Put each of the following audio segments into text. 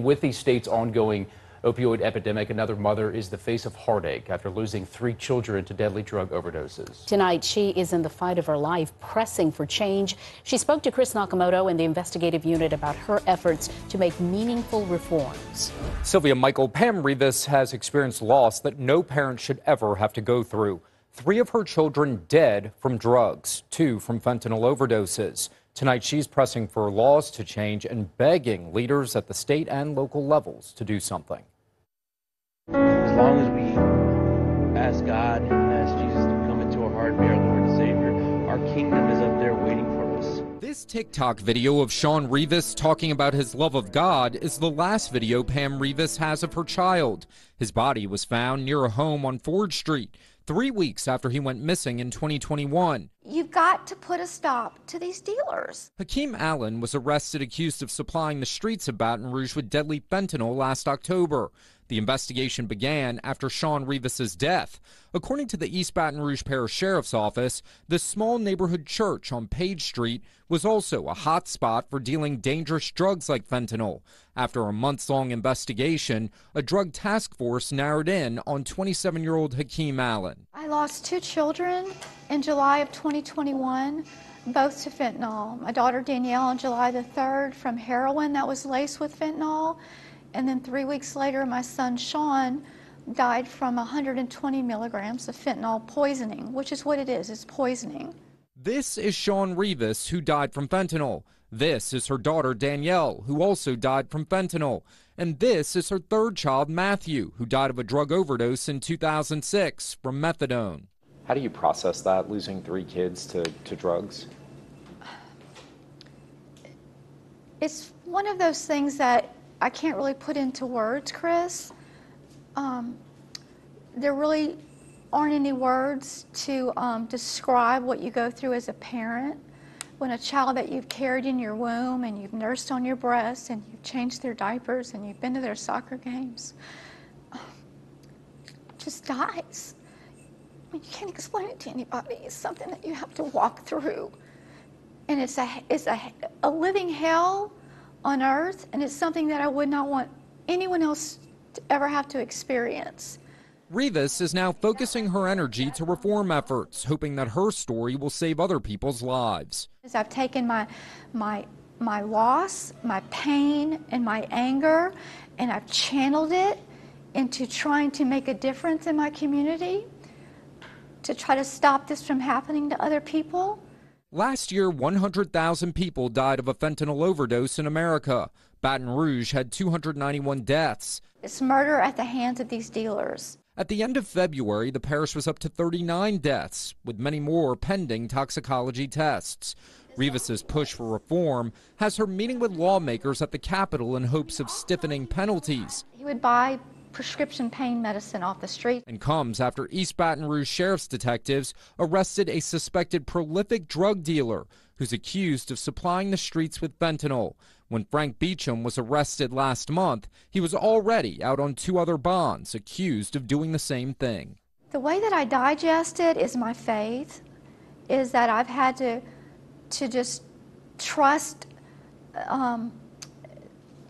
With the state's ongoing opioid epidemic, another mother is the face of heartache after losing three children to deadly drug overdoses. Tonight, she is in the fight of her life, pressing for change. She spoke to Chris Nakamoto in the investigative unit about her efforts to make meaningful reforms. Sylvia Michael, Pam Rivas has experienced loss that no parent should ever have to go through. Three of her children dead from drugs, two from fentanyl overdoses. Tonight, she's pressing for laws to change and begging leaders at the state and local levels to do something. As long as we ask God and ask Jesus to come into our heart and be our Lord and Savior, our kingdom is up there waiting for us. This TikTok video of Sean Rivas talking about his love of God is the last video Pam Rivas has of her child. His body was found near a home on Ford Street three weeks after he went missing in 2021. You've got to put a stop to these dealers. Hakeem Allen was arrested accused of supplying the streets of Baton Rouge with deadly fentanyl last October. The investigation began after Sean Rivas's death. According to the East Baton Rouge Parish Sheriff's Office, the small neighborhood church on Page Street was also a hot spot for dealing dangerous drugs like fentanyl. After a months long investigation, a drug task force narrowed in on 27 year old Hakeem Allen. I lost two children in July of 2021 both to fentanyl. My daughter Danielle on July the 3rd from heroin that was laced with fentanyl, and then three weeks later, my son Sean died from 120 milligrams of fentanyl poisoning, which is what it is, it's poisoning. This is Sean Rivas, who died from fentanyl. This is her daughter Danielle, who also died from fentanyl. And this is her third child, Matthew, who died of a drug overdose in 2006 from methadone. How do you process that, losing three kids to, to drugs? It's one of those things that I can't really put into words, Chris. Um, there really aren't any words to um, describe what you go through as a parent when a child that you've carried in your womb and you've nursed on your breast and you've changed their diapers and you've been to their soccer games just dies. I mean, you can't explain it to anybody. It's something that you have to walk through. And it's a, it's a, a living hell on earth, and it's something that I would not want anyone else to ever have to experience. Rivas is now focusing her energy to reform efforts, hoping that her story will save other people's lives. I've taken my, my, my loss, my pain, and my anger, and I've channeled it into trying to make a difference in my community, to try to stop this from happening to other people. Last year, 100,000 people died of a fentanyl overdose in America. Baton Rouge had 291 deaths. It's murder at the hands of these dealers. At the end of February, the parish was up to 39 deaths, with many more pending toxicology tests. Rivas's push for reform has her meeting with lawmakers at the Capitol in hopes of stiffening penalties. He would buy prescription pain medicine off the street. And comes after East Baton Rouge sheriff's detectives arrested a suspected prolific drug dealer who's accused of supplying the streets with fentanyl. When Frank Beecham was arrested last month, he was already out on two other bonds accused of doing the same thing. The way that I digest it is my faith, is that I've had to, to just trust, um,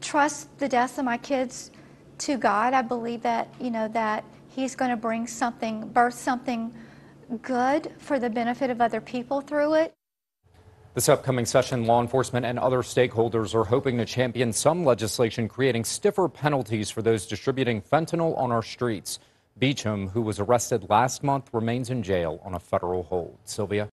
trust the deaths of my kids to God. I believe that, you know, that He's going to bring something, birth something good for the benefit of other people through it. This upcoming session, law enforcement and other stakeholders are hoping to champion some legislation creating stiffer penalties for those distributing fentanyl on our streets. Beecham, who was arrested last month, remains in jail on a federal hold. Sylvia?